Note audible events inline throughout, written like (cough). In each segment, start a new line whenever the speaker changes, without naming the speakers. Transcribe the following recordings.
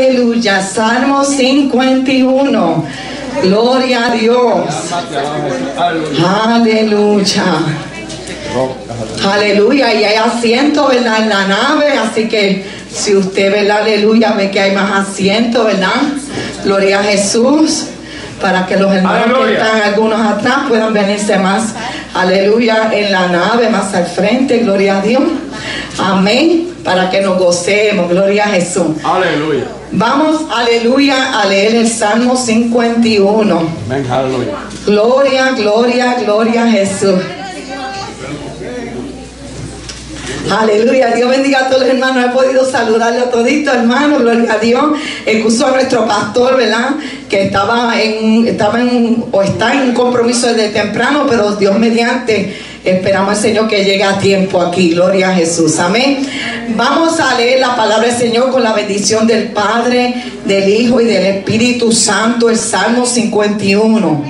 Aleluya. Salmo 51. Gloria a Dios. Aleluya. Aleluya. Y hay asiento, ¿verdad? En la nave. Así que si usted ve la aleluya, ve que hay más asiento, ¿verdad? Gloria a Jesús. Para que los hermanos que están algunos atrás puedan venirse más, aleluya, en la nave, más al frente, gloria a Dios. Amén. Para que nos gocemos, gloria a Jesús.
Aleluya.
Vamos, aleluya, a leer el Salmo 51.
Amén, aleluya.
Gloria, gloria, gloria a Jesús. Aleluya, Dios bendiga a todos los hermanos. He podido saludarle a todito, hermano. Gloria a Dios. Excuso a nuestro pastor, ¿verdad? Que estaba en, estaba en, o está en un compromiso desde temprano, pero Dios mediante, esperamos Señor que llegue a tiempo aquí. Gloria a Jesús. Amén. Vamos a leer la palabra del Señor con la bendición del Padre, del Hijo y del Espíritu Santo, el Salmo 51.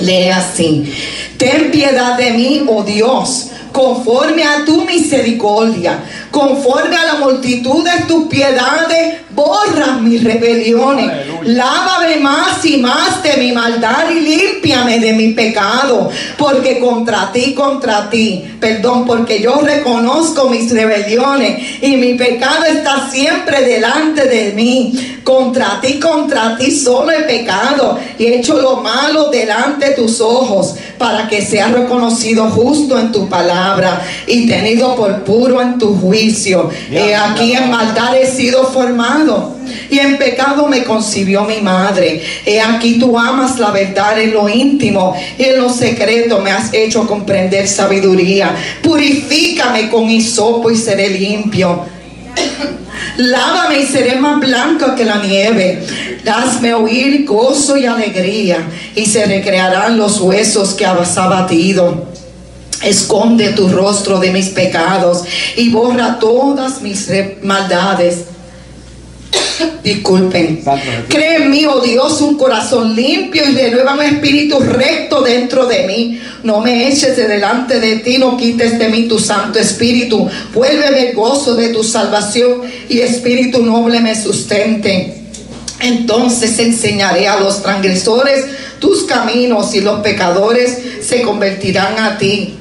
Lee así. Ten piedad de mí, oh Dios, conforme a tu misericordia, conforme a la multitud de tus piedades, borra mis rebeliones.
Aleluya.
Lávame más y más de mi maldad y límpiame de mi pecado, porque contra ti, contra ti, perdón, porque yo reconozco mis rebeliones y mi pecado está siempre delante de mí. Contra ti, contra ti solo he pecado y he hecho lo malo delante de tus ojos, para que sea reconocido justo en tu palabra y tenido por puro en tu juicio. He aquí en maldad he sido formado y en pecado me concibió mi madre. He aquí tú amas la verdad en lo íntimo y en lo secreto me has hecho comprender sabiduría. Purifícame con hisopo y seré limpio. Lávame y seré más blanco que la nieve. Hazme oír gozo y alegría y se recrearán los huesos que has abatido. Esconde tu rostro de mis pecados y borra todas mis maldades. (laughs) Disculpen. Cree en mí, oh Dios, un corazón limpio y renueva un espíritu recto dentro de mí. No me eches de delante de ti, no quites de mí tu santo espíritu. Vuélveme el gozo de tu salvación y espíritu noble me sustente. Entonces enseñaré a los transgresores tus caminos y los pecadores se convertirán a ti.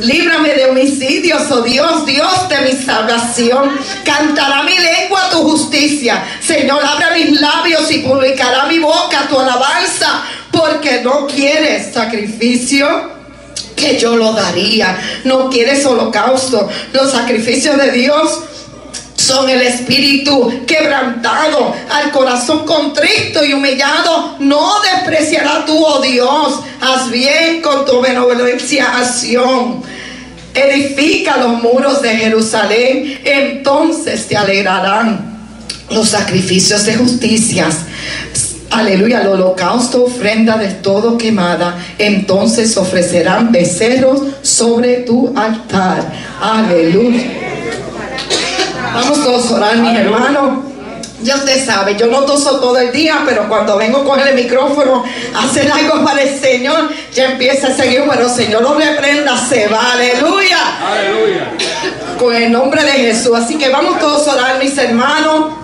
Líbrame de homicidios, oh Dios, Dios de mi salvación. Cantará mi lengua tu justicia. Señor, abre mis labios y publicará mi boca tu alabanza, porque no quieres sacrificio que yo lo daría. No quieres holocausto. Los sacrificios de Dios son el espíritu quebrantado, al corazón contrito y humillado. No despreciará tú, oh Dios. Haz bien con tu benevolencia acción. Edifica los muros de Jerusalén, entonces te alegrarán los sacrificios de justicias. Aleluya, el holocausto, ofrenda de todo quemada. Entonces ofrecerán becerros sobre tu altar. Aleluya. Vamos todos a orar, mis hermanos. Ya usted sabe, yo no toso todo el día, pero cuando vengo con el micrófono a hacer algo para el Señor, ya empieza a seguir, pero Señor lo reprenda, se va, aleluya
Aleluya.
con el nombre de Jesús. Así que vamos todos a orar, mis hermanos.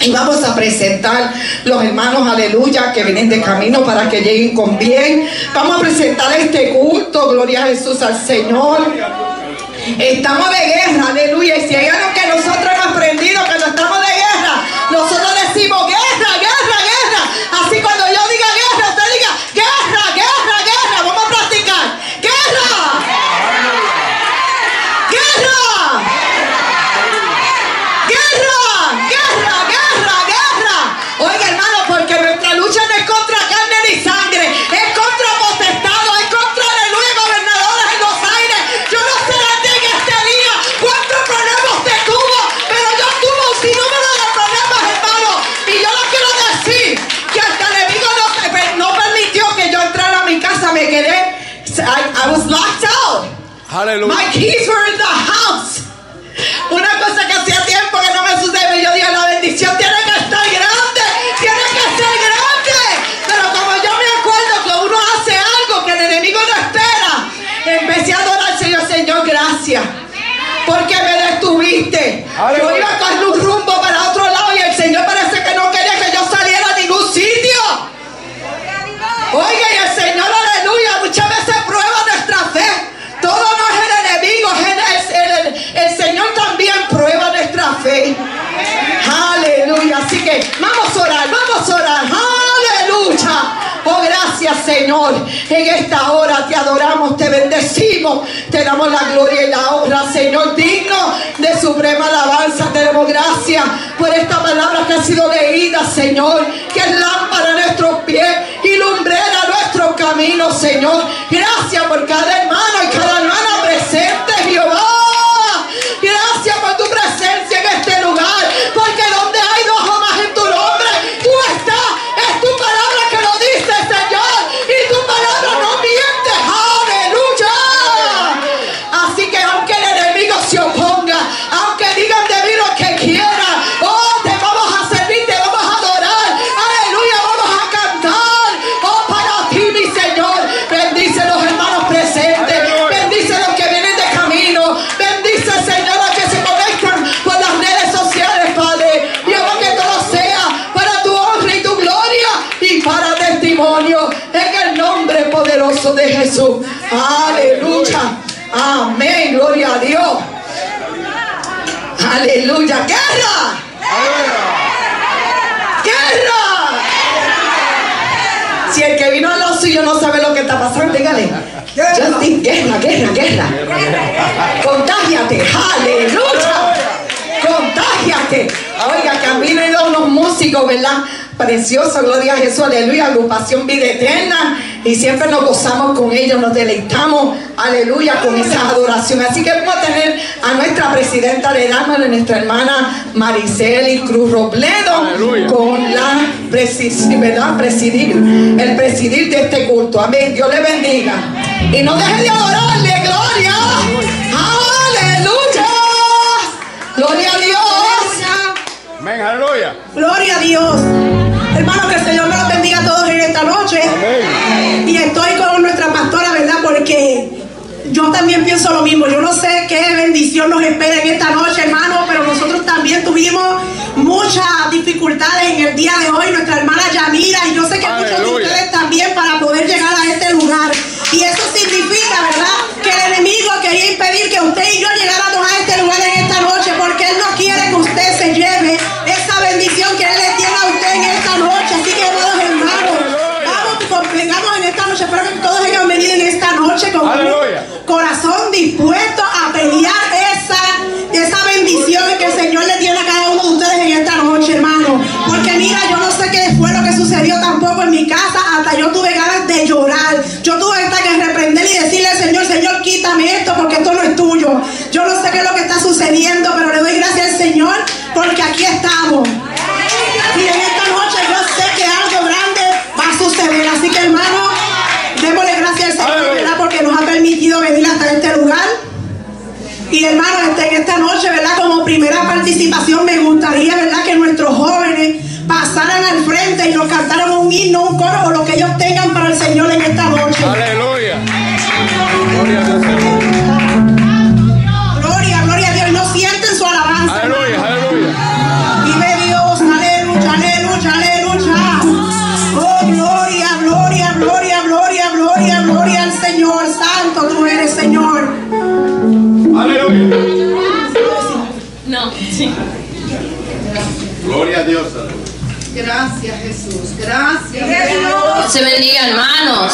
Y vamos a presentar los hermanos, aleluya, que vienen de camino para que lleguen con bien. Vamos a presentar este culto, gloria a Jesús al Señor. Estamos de guerra, aleluya. Y si hay algo que nosotros hemos aprendido, que no estamos de guerra, nosotros decimos Aleluya. My keys were in the house. Una cosa que hacía tiempo que no me sucede, yo dije, la bendición tiene que estar grande, tiene que ser grande. Pero como yo me acuerdo que uno hace algo que el enemigo no espera, empecé a adorar al Señor, Señor, gracias. Porque me detuviste. Yo iba a coger un rumbo para otro lado y el Señor Amén. Vamos a orar, vamos a orar. Aleluya. Oh, gracias Señor. En esta hora te adoramos, te bendecimos, te damos la gloria y la honra, Señor, digno de suprema alabanza. Te damos gracias por esta palabra que ha sido leída, Señor, que es lámpara a nuestros pies y lumbrera a nuestro camino, Señor. Gracias por cada hermano y cada hermana Jesús. Aleluya. Amén. Gloria a Dios. Aleluya. Guerra. Guerra. Si el que vino a lo suyo no sabe lo que está pasando, dígale. Justin, guerra, guerra, guerra. Contágiate. Aleluya. Contágiate. Oiga, que a mí me da unos músicos, ¿verdad? Precioso, gloria a Jesús, aleluya, agrupación vida eterna. Y siempre nos gozamos con ellos, nos deleitamos, aleluya, con esa adoración. Así que vamos a tener a nuestra presidenta de de nuestra hermana Mariceli Cruz Robledo,
Aleluya.
con la presidir, ¿verdad? Presidir, el presidir de este culto. Amén. Dios le bendiga. Y no deje de adorarle, gloria. Aleluya. Gloria a Dios.
Amén, aleluya.
Gloria a Dios. Hermano, que el Señor me los bendiga a todos en esta noche.
Amén.
Y estoy con nuestra pastora, ¿verdad? Porque yo también pienso lo mismo. Yo no sé qué bendición nos espera en esta noche, hermano, pero nosotros también tuvimos muchas dificultades en el día de hoy. Nuestra hermana Yamira, y yo sé que muchos de ustedes también para poder llegar a este lugar. Y eso significa, ¿verdad? Que el enemigo quería impedir que usted y yo llegáramos
Aleluya.
corazón dispuesto a pelear esa, esa bendición que el Señor le tiene a cada uno de ustedes en esta noche, hermano. Porque mira, yo no sé qué fue lo que sucedió tampoco en mi casa. Hasta yo tuve ganas de llorar. Yo tuve hasta que reprender y decirle al Señor, Señor, quítame esto porque esto no es tuyo. Yo no sé qué es lo que está sucediendo, pero le doy gracias al Señor porque aquí estamos. Me gustaría, ¿verdad? Que nuestros jóvenes pasaran al frente y nos cantaran un himno, un coro o lo que ellos tengan para el Señor en esta noche.
Se bendiga, hermanos.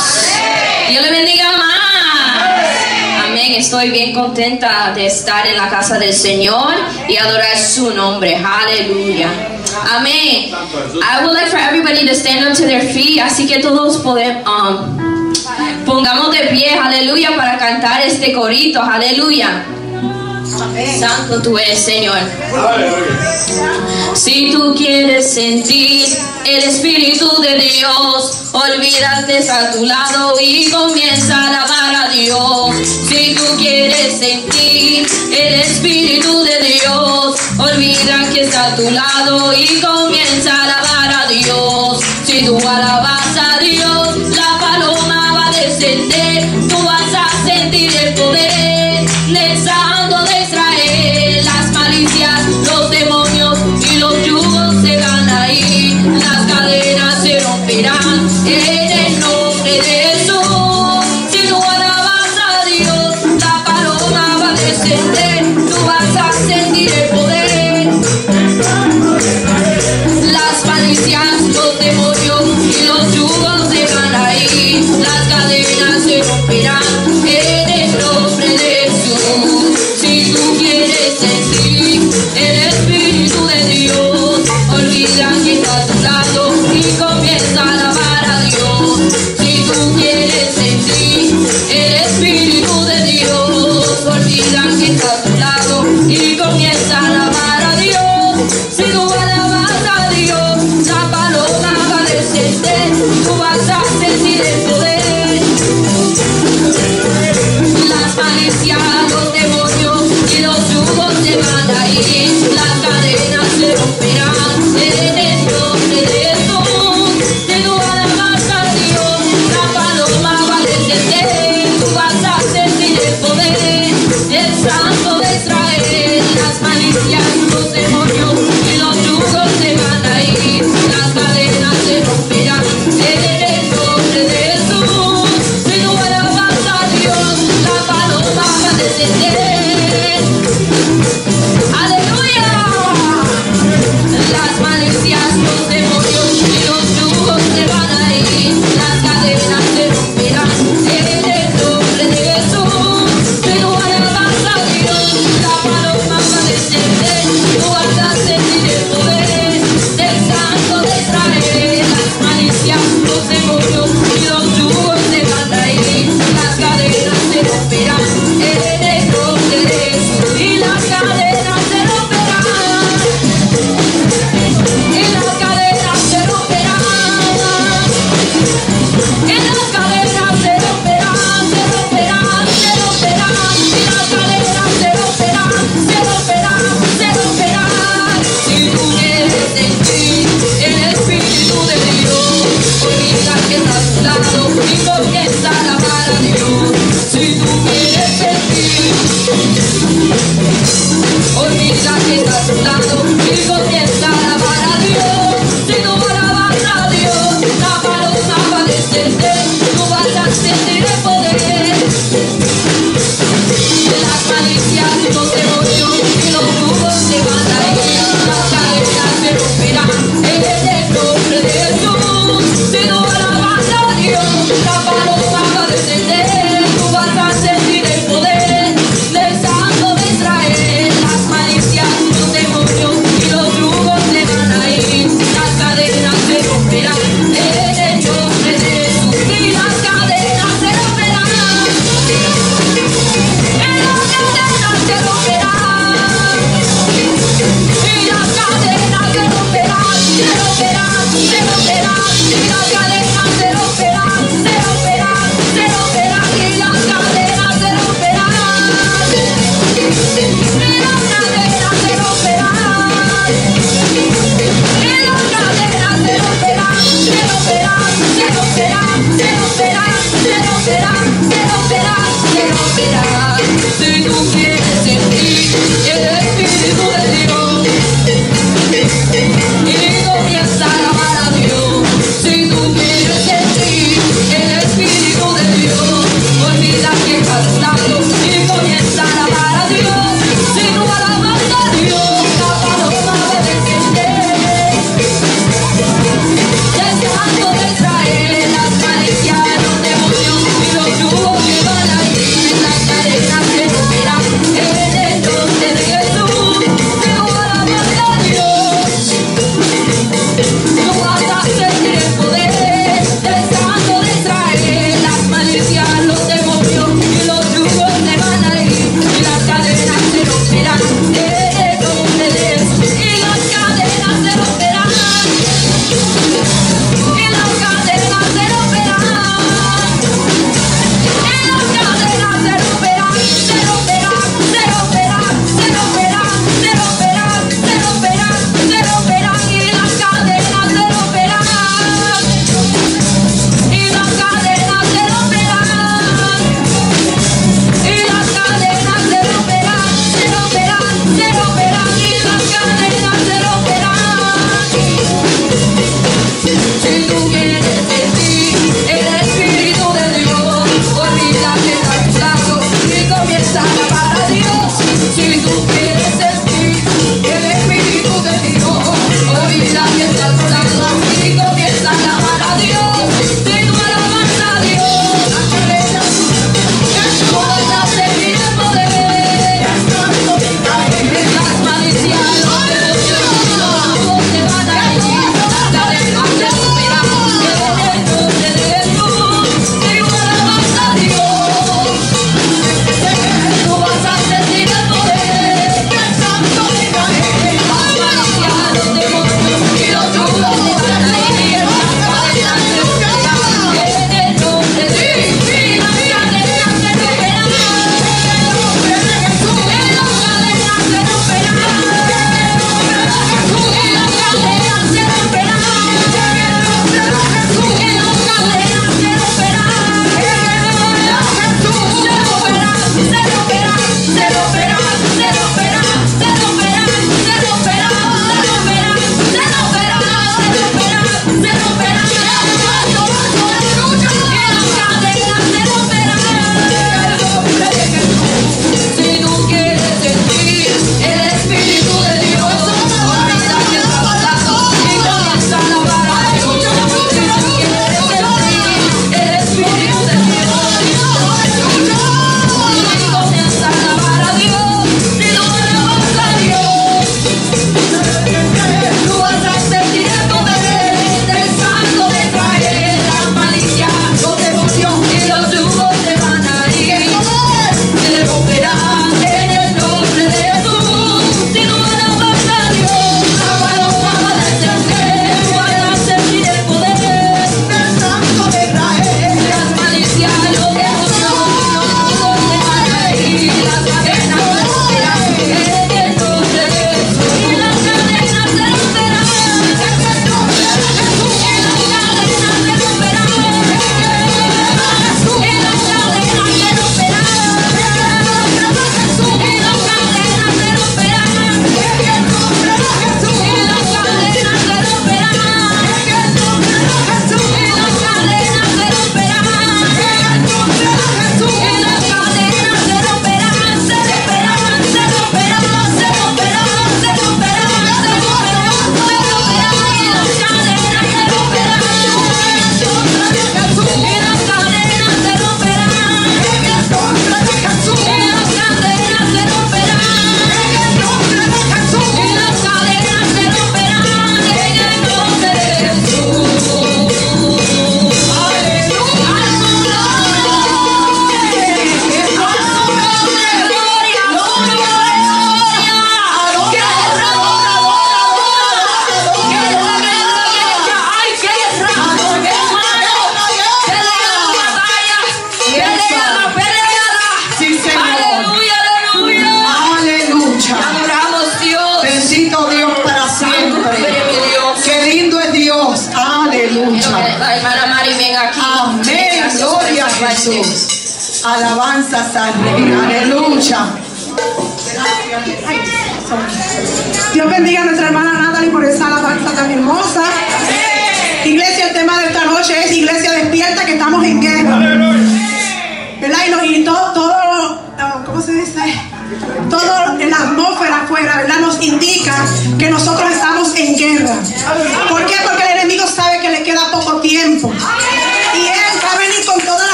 Dios le bendiga más. Amén. Estoy bien contenta de estar en la casa del Señor y adorar su nombre. Aleluya. Amén. I would like for everybody to stand up to their feet. Así que todos podemos. um, pongamos de pie, aleluya, para cantar este corito. Aleluya. Santo tú eres, Señor. Si tú quieres sentir el Espíritu de Dios, olvídate a tu lado y comienza a alabar a Dios. Si tú quieres sentir el Espíritu de Dios, olvida que está a tu lado y comienza a alabar a Dios. Si tú alabas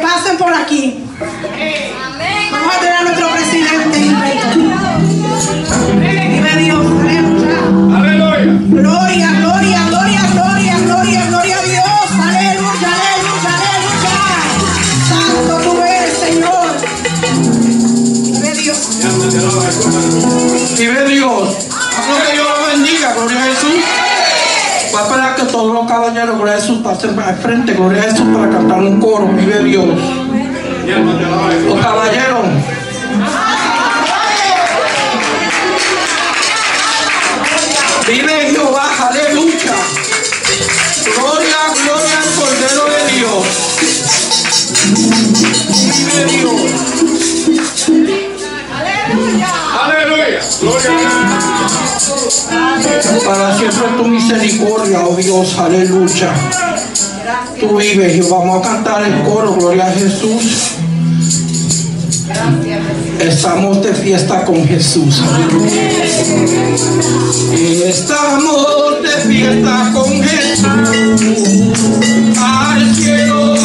pasen por aquí.
hacer al frente, gloria a Jesús, para cantar un coro, vive Dios. Los caballeros. Vive Jehová, aleluya. Gloria, gloria al Cordero de Dios. Vive Dios.
Aleluya. Aleluya. Gloria.
Para siempre tu misericordia, oh Dios, aleluya tú vives y vamos a cantar el coro, gloria a Jesús. Gracias. Estamos de fiesta con Jesús. Estamos de fiesta con Jesús. Al cielo.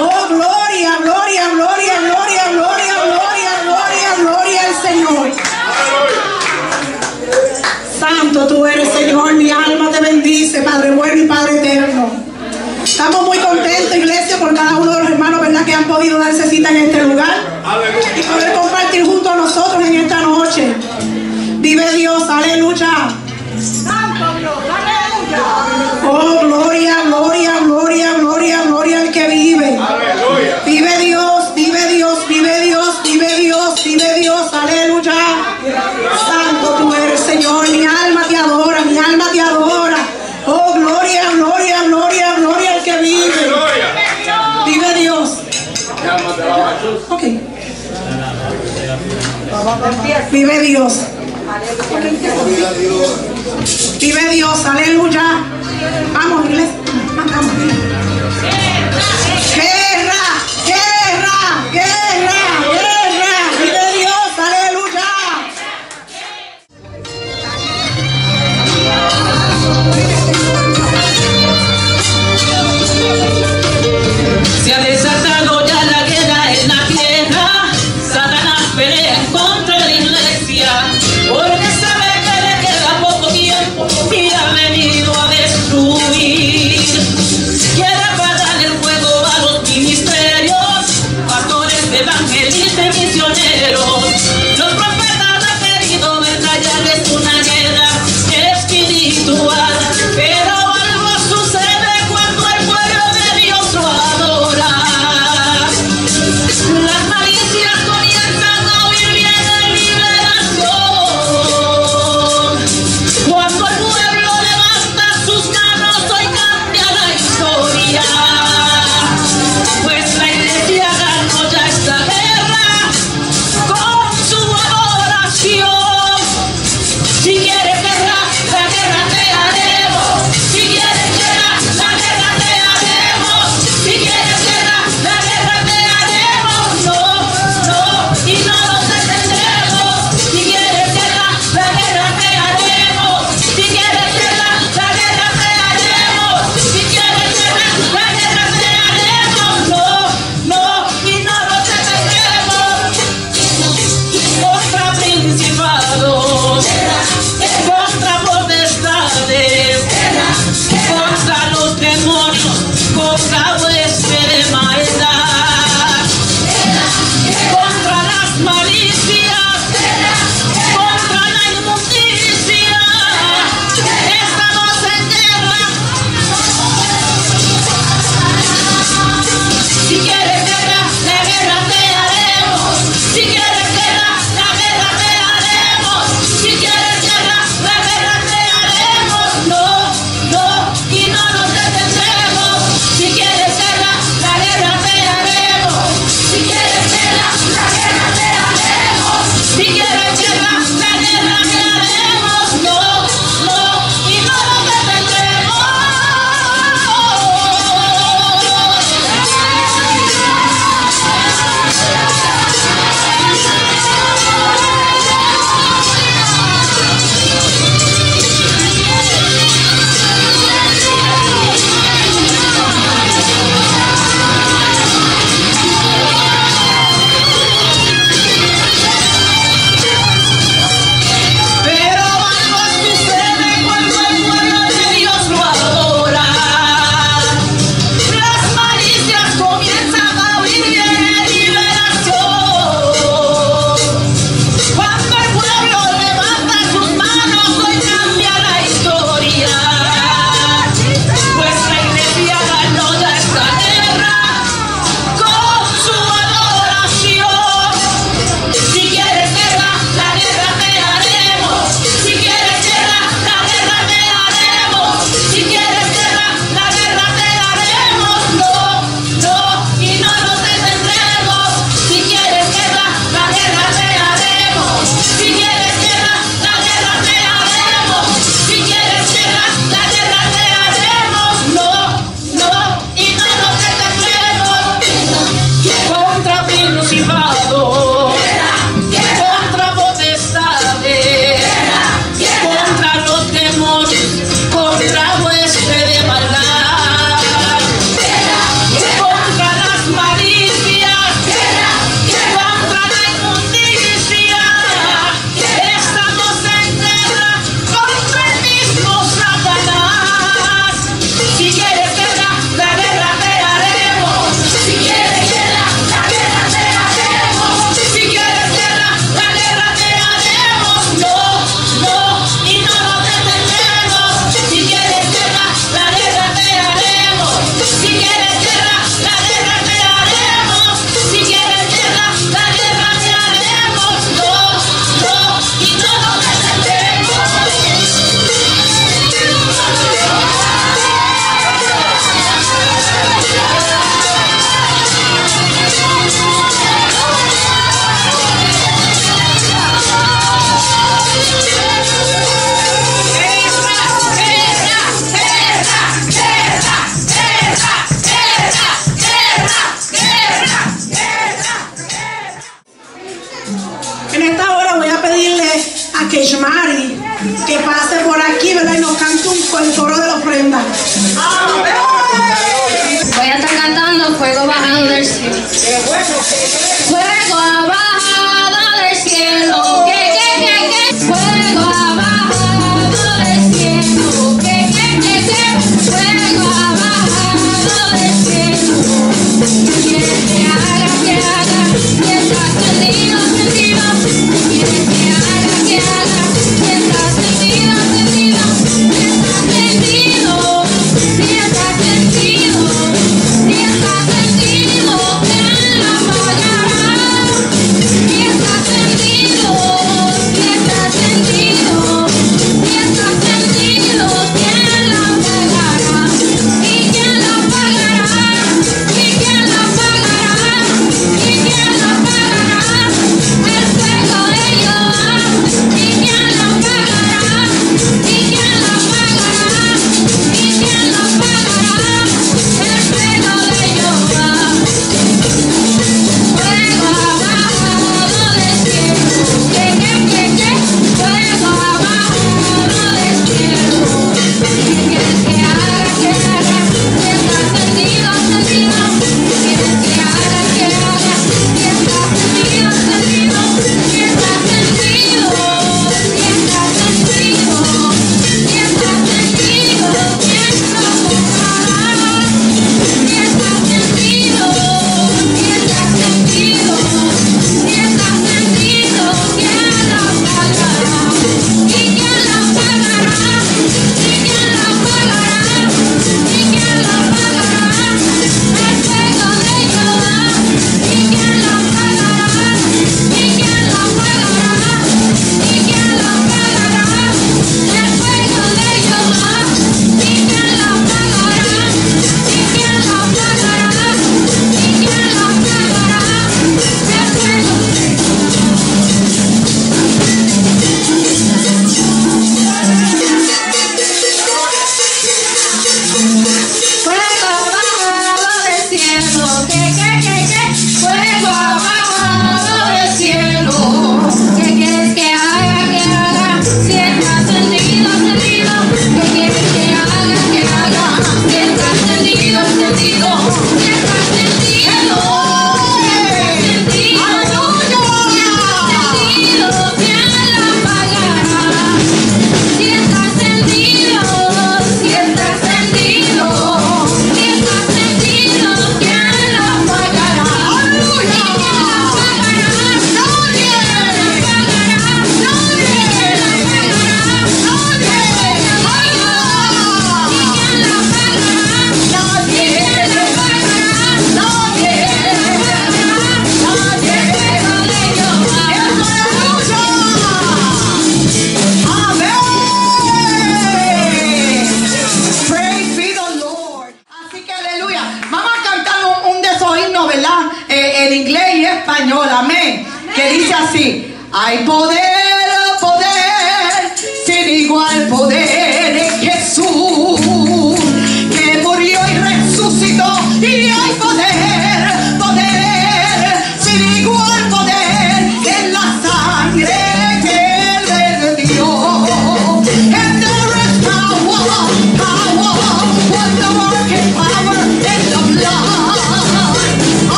Oh, gloria, gloria, gloria, gloria, gloria, gloria, gloria, gloria al Señor. Santo tú eres, Señor. Mi alma te bendice, Padre bueno y Padre eterno. Estamos muy contentos, iglesia, por cada uno de los hermanos, ¿verdad? Que han podido darse cita en este lugar. Y poder compartir junto a nosotros en esta noche. Vive Dios, aleluya. Santo Dios, aleluya. Oh, gloria. Vive Dios. Vive Dios, aleluya. Vamos, iglesia.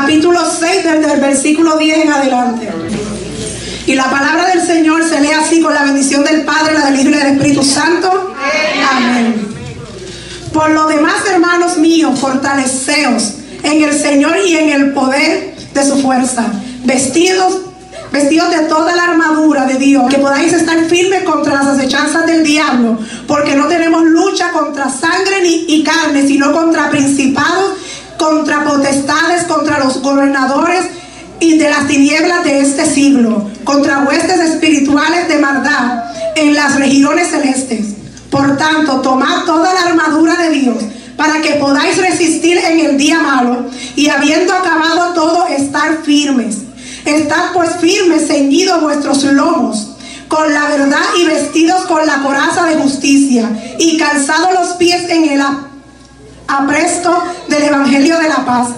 Capítulo 6 desde el versículo 10 en adelante. Y la palabra del Señor se lee así con la bendición del Padre, la del Hijo y del Espíritu Santo. Amén. Por lo demás, hermanos míos, fortaleceos en el Señor y en el poder de su fuerza, vestidos vestidos de toda la armadura de Dios, que podáis estar firmes contra las acechanzas del diablo, porque no tenemos lucha contra sangre ni y carne, sino contra principados, contra potestades, contra los gobernadores y de las tinieblas de este siglo, contra huestes espirituales de maldad en las regiones celestes. Por tanto, tomad toda la armadura de Dios para que podáis resistir en el día malo y habiendo acabado todo, estar firmes. Estad pues firmes, ceñidos vuestros lomos, con la verdad y vestidos con la coraza de justicia, y calzados los pies en el apresto del Evangelio de la paz.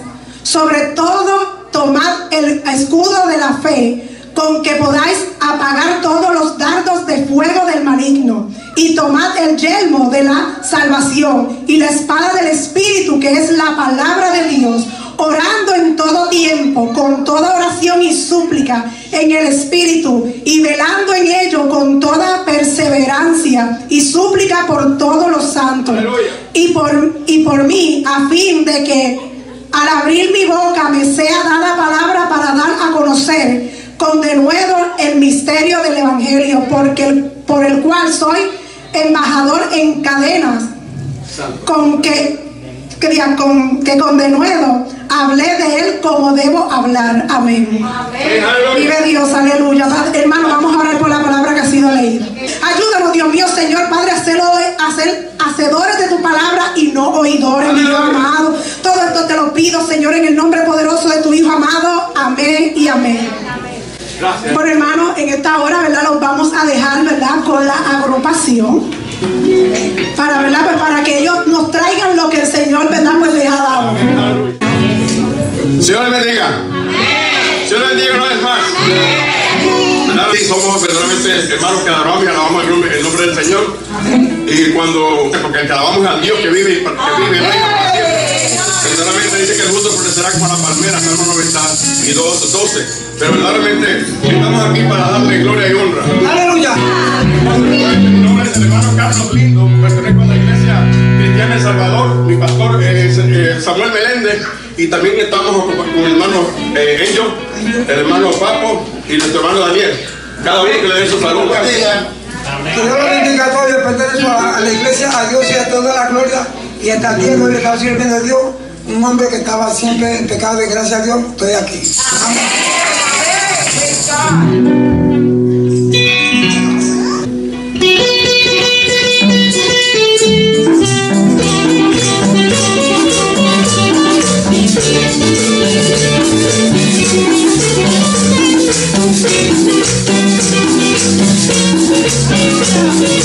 Sobre todo, tomad el escudo de la fe, con que podáis apagar todos los dardos de fuego del maligno. Y tomad el yelmo de la salvación y la espada del Espíritu, que es la palabra de Dios, orando en todo tiempo, con toda oración y súplica en el Espíritu, y velando en ello con toda perseverancia y súplica por todos los santos.
Aleluya.
Y por, y por mí, a fin de que al abrir mi boca me sea dada palabra para dar a conocer con denuedo el misterio del Evangelio, porque por el cual soy embajador en cadenas, con que, que, con, que con denuedo hablé de él como debo hablar. Amén. Vive Dios, aleluya. Hermano, vamos a orar por la palabra que ha sido leída. Ayúdanos, Dios mío, Señor, Padre, a ser hacedores de tu palabra y no oidores, mi Dios amado. Todo esto te lo pido, Señor, en el nombre poderoso de tu Hijo amado. Amén y amén.
Gracias.
Bueno, hermano, en esta hora, ¿verdad? Los vamos a dejar, ¿verdad? Con la agrupación. Para, ¿verdad? Pues para que ellos nos traigan lo que el Señor, ¿verdad? Pues les ha dado.
Señor le bendiga. Señor le bendiga una vez más. Sí, somos verdaderamente hermanos que adoramos y alabamos el nombre, el nombre del Señor. Y cuando, porque que alabamos al Dios que vive y que vive reina. Verdaderamente dice que el justo florecerá como la palmera, Salmo 92, 12. Pero verdaderamente estamos aquí para darle gloria y honra.
Aleluya.
Hermano Carlos Lindo, pertenezco a la iglesia cristiana El Salvador, mi pastor es eh, Samuel Meléndez y también estamos con, con el hermano eh, Enjo, el hermano Papo y nuestro hermano Daniel. Cada día que le den su saludo.
Que Dios lo bendiga a todos. Yo pertenezco a, a la iglesia, a Dios y a toda la gloria. Y hasta el día de hoy le estaba sirviendo a Dios. Un hombre que estaba siempre en pecado y gracias a Dios estoy aquí.
Hermano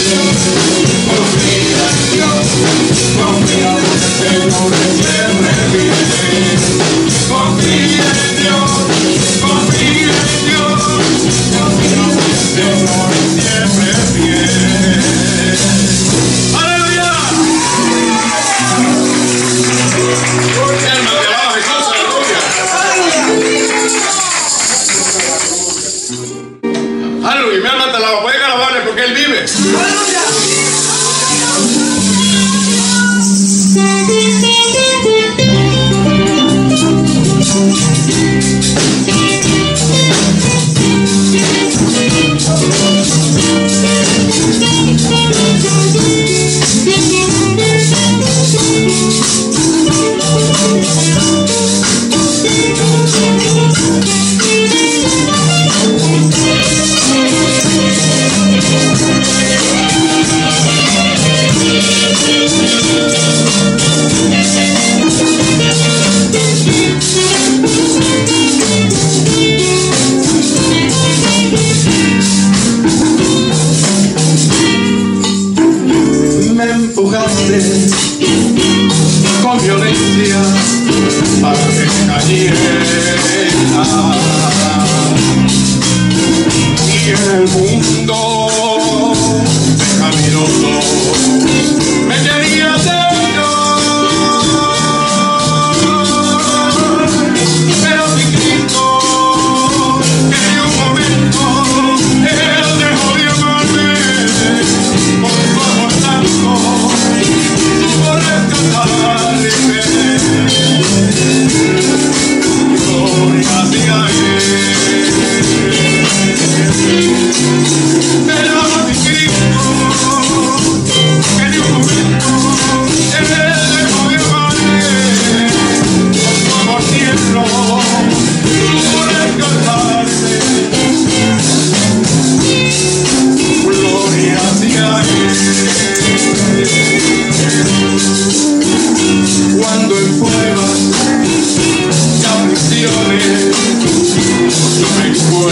Confía en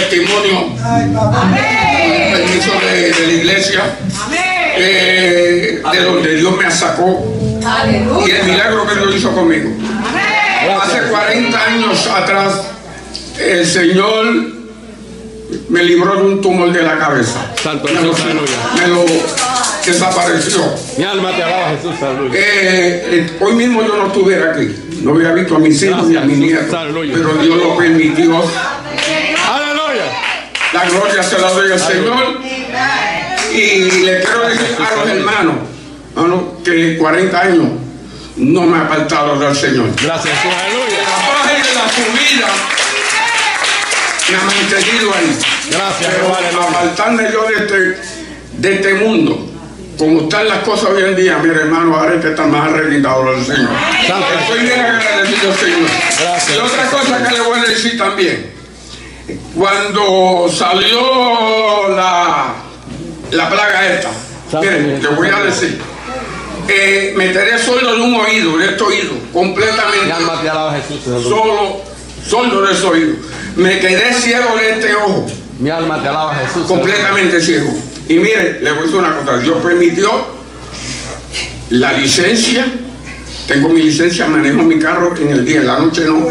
testimonio, permiso de, de la iglesia, eh, de donde Dios me sacó y el milagro que Dios hizo conmigo. Hace 40 años atrás, el Señor me libró de un tumor de la cabeza.
Santo
me lo,
Jesús, aleluya.
me lo desapareció.
Mi alma te alaba, Jesús.
Eh, eh, hoy mismo yo no estuviera aquí. No hubiera visto a mis hijos ni a mis nietos.
Aleluya.
Pero Dios lo permitió. La gloria se la doy al Señor. Y le quiero decir a los hermanos, hermanos, que 40 años no me ha apartado del Señor.
Gracias, aleluya.
La paz de la subida me ha mantenido ahí.
Gracias,
Pero
aleluya.
apartarme yo de este, de este mundo, como están las cosas hoy en día, mi hermano, ahora hay que estar más arreglado del Señor. Estoy bien agradecido, Señor.
Gracias.
Y otra cosa que le voy a decir también. Cuando salió la, la plaga esta, miren, te voy a decir, eh, me quedé solo de un oído, de este oído,
Mi
completamente
alma te alaba, Jesús, aleluya.
solo, solo de ese oído. Me quedé ciego de este ojo,
Mi alma te alaba, Jesús.
completamente ciego. Y mire, le voy a decir una cosa, Dios permitió la licencia, tengo mi licencia, manejo mi carro en el día, en la noche no,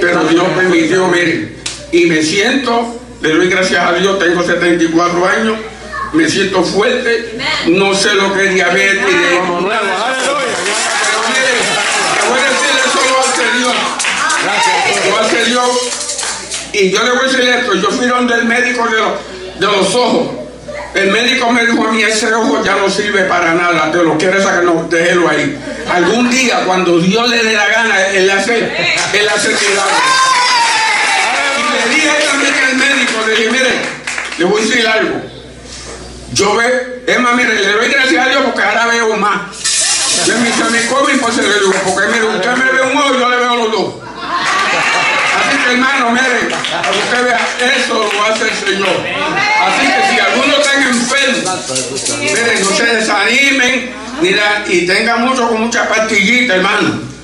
pero Dios permitió, mire, y me siento, le doy gracias a Dios, tengo 74 años, me siento fuerte, no sé lo que es diabetes, de-
Como nuevo, aleluya.
pero mire, le voy a decir eso lo hace Dios.
Gracias,
Lo hace Dios. Y yo le voy a decir esto, yo fui donde el médico de, los- de los ojos. El médico me dijo a mí, ese ojo ya no sirve para nada, te lo quieres sacar, no, déjelo ahí. Algún día, cuando Dios le dé la gana, Él hace, él hace milagros. Le dije también al médico, le dije, mire, le voy a decir algo. Yo ve, es mire, le doy gracias a Dios porque ahora veo más. Yo me dice, me come y pues le digo, porque mire, usted me ve un ojo y yo le veo los dos. Así que hermano, mire, que usted vea, eso lo hace el Señor. Así que si alguno está enfermo, miren, no se desanimen ni y tengan mucho con mucha pastillita, hermano.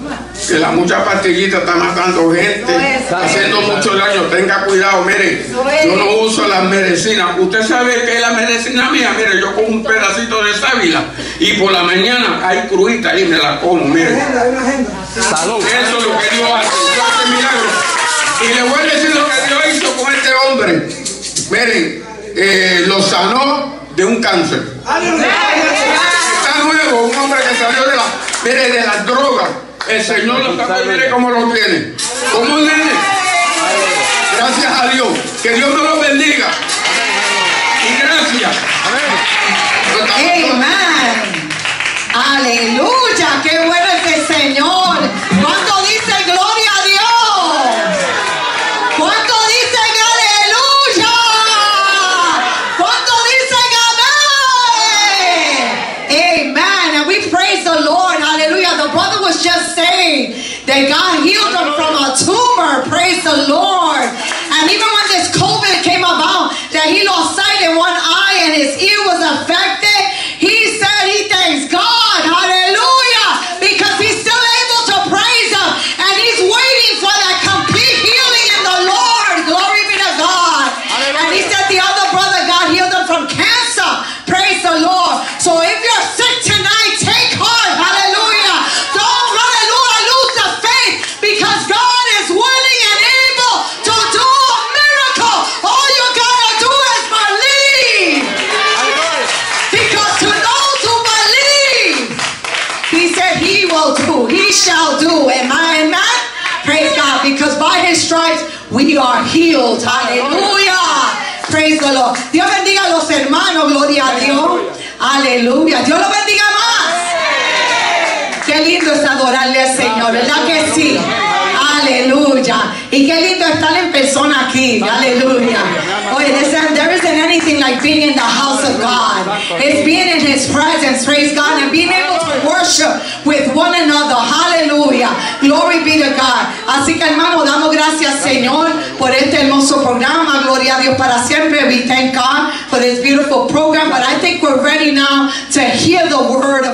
Que la mucha pastillita está matando gente, haciendo mucho daño. Tenga cuidado, mire, yo no uso las medicinas. Usted sabe que la medicina mía, mire, yo como un pedacito de sábila y por la mañana hay cruita y me la como, mire.
Salud.
Eso es lo que Dios hace, Dios hace milagros. Y le voy a decir lo que Dios hizo con este hombre. Miren, eh, lo sanó de un cáncer. Está nuevo, un hombre que salió de la, mire, de las drogas. El Señor lo y mire cómo lo tiene. Como un nene. Gracias a Dios. Que Dios me lo bendiga. Y gracias.
Amén. Aleluya. Qué bueno es el Señor. God healed him from a tumor. Praise the Lord. We are healed. Aleluya. Praise the Lord. Dios bendiga a los hermanos, gloria a Dios. Aleluya. Dios los bendiga más. Qué lindo es adorarle al Señor, ¿verdad que sí? Aleluya. Y qué lindo estar en persona aquí. Aleluya. Oye, anything like being in the house of God. It's being in His presence, praise God, and being able to worship with one another. Hallelujah. Glory be to God. Así que hermano, damos gracias Señor por este hermoso programa. Gloria a Dios para siempre. We thank God for this beautiful program. But I think we're ready now to hear the word